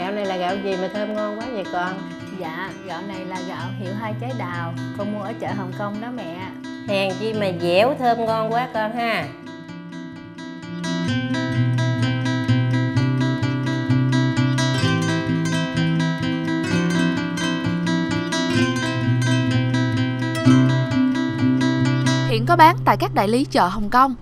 Gạo này là gạo gì mà thơm ngon quá vậy con? Dạ, gạo này là gạo hiệu hai trái đào Con mua ở chợ Hồng Kông đó mẹ. Hèn chi mà dẻo thơm ngon quá con ha. Hiện có bán tại các đại lý chợ Hồng Kông.